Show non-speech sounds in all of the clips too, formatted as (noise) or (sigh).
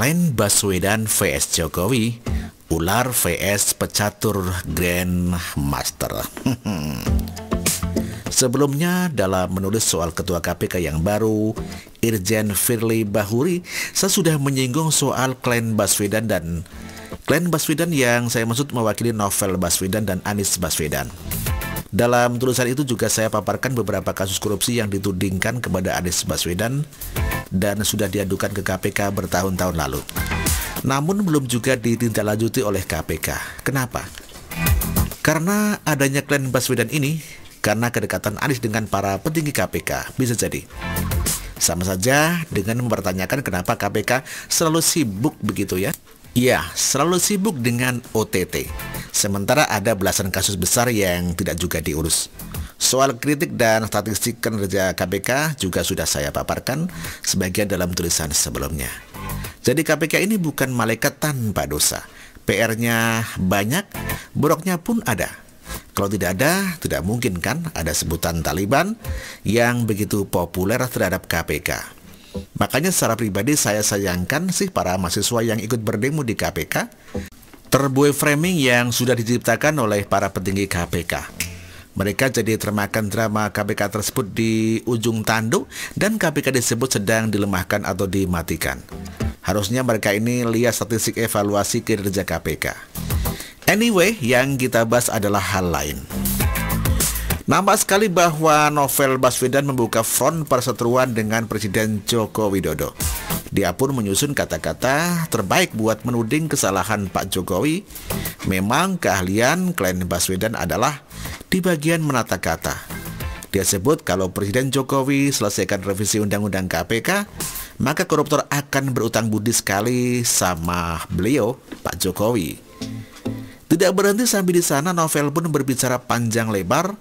Klien Baswedan vs Jokowi, ular vs pecatur Grandmaster. (laughs) Sebelumnya dalam menulis soal ketua KPK yang baru, Irjen Firly Bahuri, saya sudah menyinggung soal klien Baswedan dan klien Baswedan yang saya maksud mewakili novel Baswedan dan Anis Baswedan. Dalam tulisan itu juga saya paparkan beberapa kasus korupsi yang ditudingkan kepada Anies Baswedan dan sudah diadukan ke KPK bertahun-tahun lalu. Namun belum juga ditindaklanjuti oleh KPK. Kenapa? Karena adanya klien Baswedan ini, karena kedekatan Anies dengan para petinggi KPK, bisa jadi. Sama saja dengan mempertanyakan kenapa KPK selalu sibuk begitu ya. Iya, selalu sibuk dengan OTT. Sementara ada belasan kasus besar yang tidak juga diurus. Soal kritik dan statistik kinerja KPK juga sudah saya paparkan sebagian dalam tulisan sebelumnya. Jadi KPK ini bukan malaikat tanpa dosa. PR-nya banyak, buruknya pun ada. Kalau tidak ada, tidak mungkin kan ada sebutan Taliban yang begitu populer terhadap KPK. Makanya secara pribadi saya sayangkan sih para mahasiswa yang ikut berdemo di KPK terbuai framing yang sudah diciptakan oleh para petinggi KPK. Mereka jadi termakan drama KPK tersebut di ujung tanduk dan KPK disebut sedang dilemahkan atau dimatikan. Harusnya mereka ini lihat statistik evaluasi kinerja KPK. Anyway, yang kita bahas adalah hal lain. Nampak sekali bahwa novel Baswedan membuka front perseteruan dengan Presiden Joko Widodo. Dia pun menyusun kata-kata terbaik buat menuding kesalahan Pak Jokowi. Memang keahlian klien Baswedan adalah di bagian menata kata. Dia sebut kalau Presiden Jokowi selesaikan revisi Undang-Undang KPK, maka koruptor akan berutang budi sekali sama beliau, Pak Jokowi. Tidak berhenti sampai di sana, novel pun berbicara panjang lebar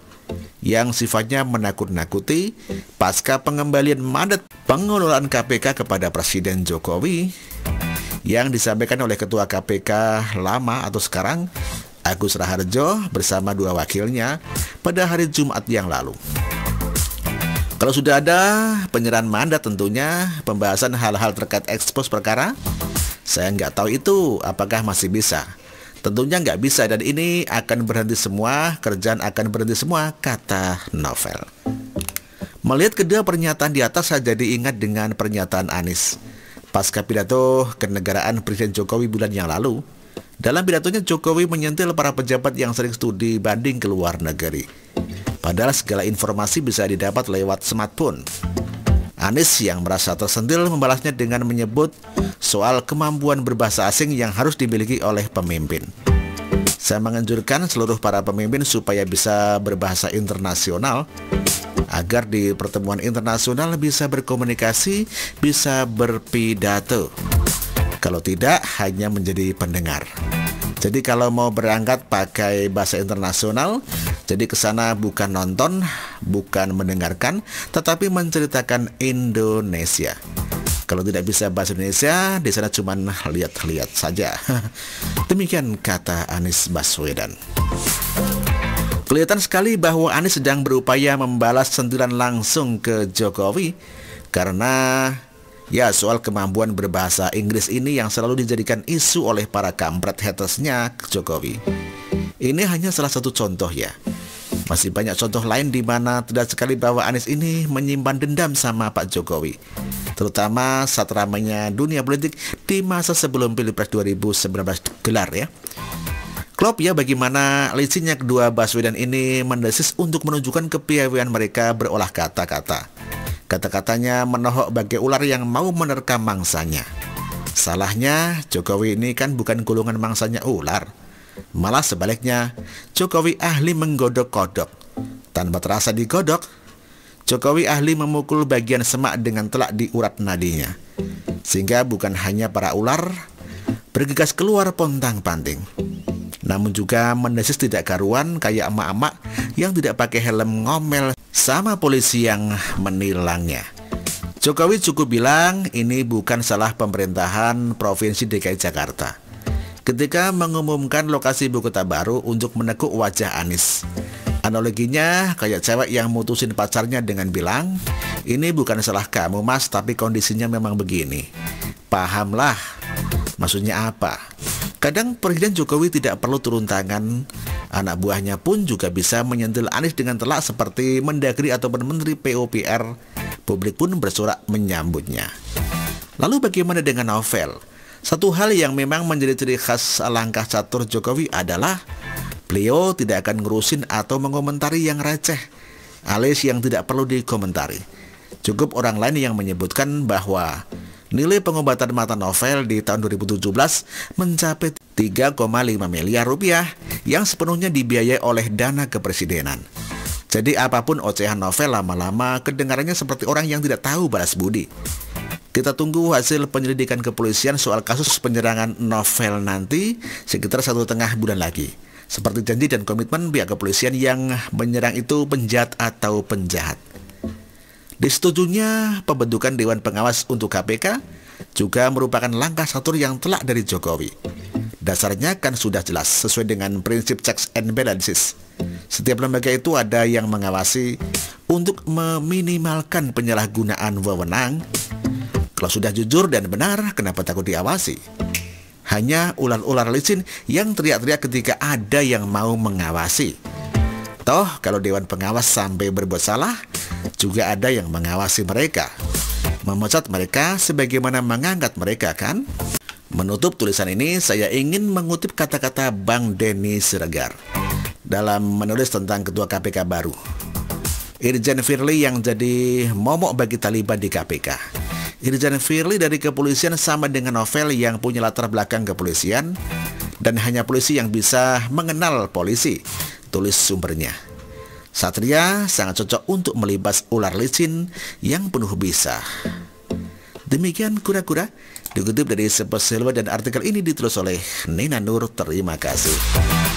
yang sifatnya menakut-nakuti pasca pengembalian mandat pengelolaan KPK kepada Presiden Jokowi yang disampaikan oleh Ketua KPK lama atau sekarang Agus Raharjo bersama dua wakilnya pada hari Jumat yang lalu. Kalau sudah ada penyerahan mandat tentunya pembahasan hal-hal terkait ekspos perkara, saya nggak tahu itu apakah masih bisa. Tentunya nggak bisa dan ini akan berhenti semua, kerjaan akan berhenti semua, kata Novel. Melihat kedua pernyataan di atas saya jadi ingat dengan pernyataan Anies. Pasca pidato kenegaraan Presiden Jokowi bulan yang lalu, dalam pidatonya Jokowi menyentil para pejabat yang sering studi banding ke luar negeri. Padahal segala informasi bisa didapat lewat smartphone. Anies yang merasa tersentil membalasnya dengan menyebut soal kemampuan berbahasa asing yang harus dimiliki oleh pemimpin. Saya menganjurkan seluruh para pemimpin supaya bisa berbahasa internasional agar di pertemuan internasional bisa berkomunikasi, bisa berpidato. Kalau tidak, hanya menjadi pendengar. Jadi kalau mau berangkat pakai bahasa internasional, jadi ke sana bukan nonton, bukan mendengarkan, tetapi menceritakan Indonesia. Kalau tidak bisa bahasa Indonesia, di sana cuma lihat-lihat saja. (laughs) Demikian kata Anies Baswedan. Kelihatan sekali bahwa Anies sedang berupaya membalas sentilan langsung ke Jokowi karena Ya, soal kemampuan berbahasa Inggris ini yang selalu dijadikan isu oleh para kampret hatersnya Jokowi. Ini hanya salah satu contoh ya. Masih banyak contoh lain di mana tidak sekali bahwa Anies ini menyimpan dendam sama Pak Jokowi. Terutama saat ramainya dunia politik di masa sebelum Pilpres 2019 gelar ya. Klop ya bagaimana licinnya kedua Baswedan ini mendesis untuk menunjukkan kepiawaian mereka berolah kata-kata. Kata-katanya menohok bagai ular yang mau menerkam mangsanya. Salahnya, Jokowi ini kan bukan gulungan mangsanya ular. Malah sebaliknya, Jokowi ahli menggodok kodok. Tanpa terasa digodok, Jokowi ahli memukul bagian semak dengan telak di urat nadinya. Sehingga bukan hanya para ular bergegas keluar pontang-panting. Namun juga mendesis tidak karuan kayak emak-emak yang tidak pakai helm ngomel sama polisi yang menilangnya. Jokowi cukup bilang ini bukan salah pemerintahan Provinsi DKI Jakarta. Ketika mengumumkan lokasi ibu kota baru untuk menekuk wajah Anies. Analoginya kayak cewek yang mutusin pacarnya dengan bilang, ini bukan salah kamu mas tapi kondisinya memang begini. Pahamlah Maksudnya apa? Kadang Presiden Jokowi tidak perlu turun tangan, anak buahnya pun juga bisa menyentil Anies dengan telak seperti Mendagri atau Menteri PUPR. Publik pun bersorak menyambutnya. Lalu bagaimana dengan novel? Satu hal yang memang menjadi ciri khas langkah catur Jokowi adalah beliau tidak akan ngurusin atau mengomentari yang receh, alias yang tidak perlu dikomentari. Cukup orang lain yang menyebutkan bahwa Nilai pengobatan mata novel di tahun 2017 mencapai 3,5 miliar rupiah yang sepenuhnya dibiayai oleh dana kepresidenan. Jadi apa pun ocehan novel lama-lama kedengarannya seperti orang yang tidak tahu balas budi. Kita tunggu hasil penyelidikan kepolisian soal kasus penyerangan novel nanti sekitar satu tengah bulan lagi. Seperti janji dan komitmen pihak kepolisian yang menyerang itu penjahat atau penjahat. Disetujunya pembentukan Dewan Pengawas untuk KPK juga merupakan langkah satu yang telak dari Jokowi. Dasarnya kan sudah jelas sesuai dengan prinsip checks and balances. Setiap lembaga itu ada yang mengawasi untuk meminimalkan penyalahgunaan wewenang. Kalau sudah jujur dan benar, kenapa takut diawasi? Hanya ular-ular licin yang teriak-teriak ketika ada yang mau mengawasi. Toh, kalau Dewan Pengawas sampai berbuat salah, juga ada yang mengawasi mereka. Memecat mereka sebagaimana mengangkat mereka kan? Menutup tulisan ini, saya ingin mengutip kata-kata Bang Denny Siregar dalam menulis tentang Ketua KPK baru. Irjen Firly yang jadi momok bagi Taliban di KPK. Irjen Firly dari kepolisian sama dengan novel yang punya latar belakang kepolisian dan hanya polisi yang bisa mengenal polisi, tulis sumbernya. Satria sangat cocok untuk melibas ular licin yang penuh bisa. Demikian kura-kura dikutip dari sebuah dan artikel ini ditulis oleh Nina Nur. Terima kasih.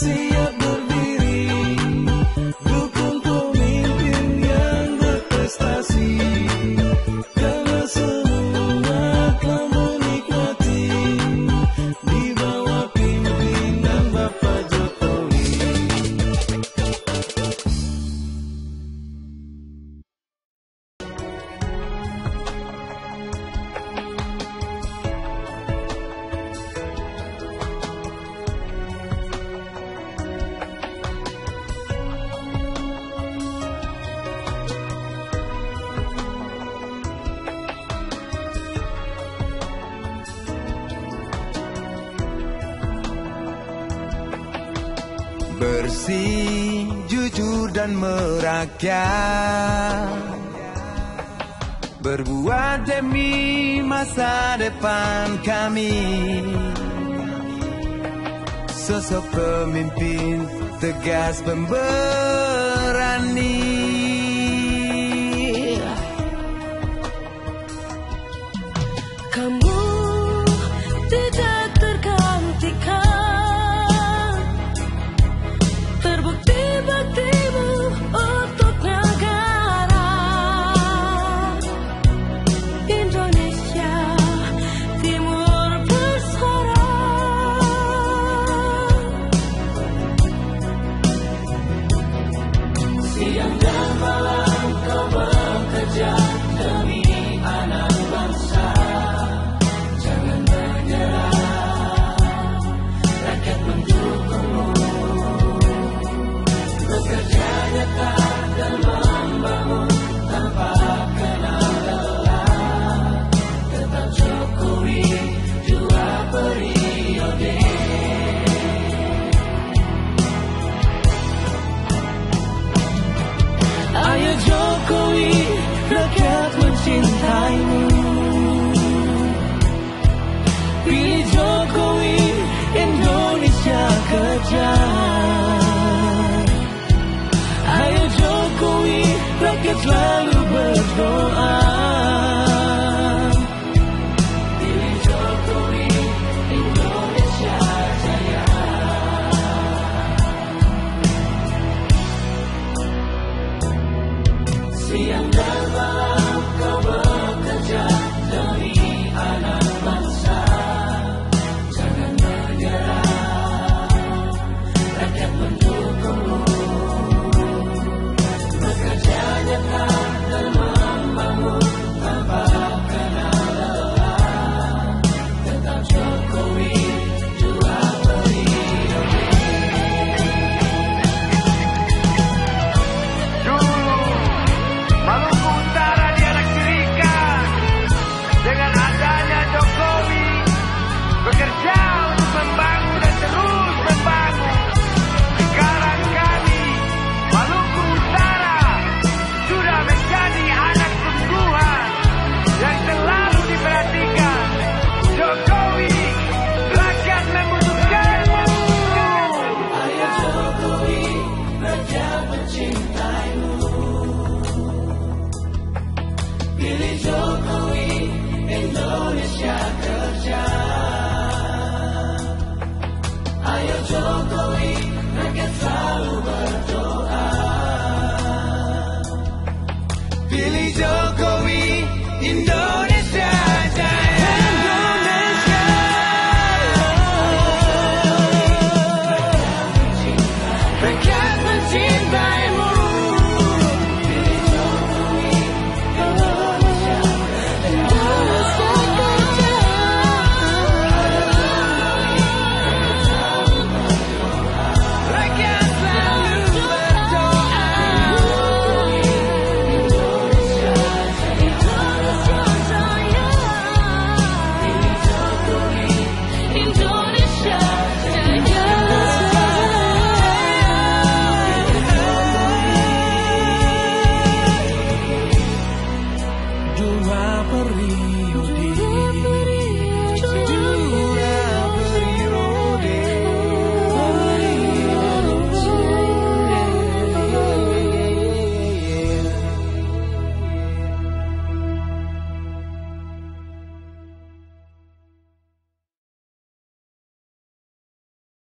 see. Bersih, jujur dan merakyat. Berbuat demi masa depan kami. Sosok pemimpin tegas pemberani Georgia.